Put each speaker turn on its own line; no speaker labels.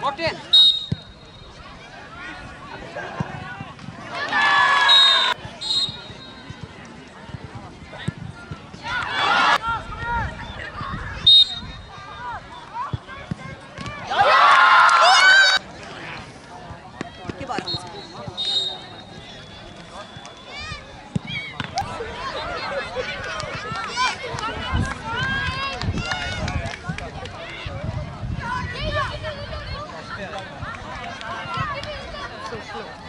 Locked in. floor.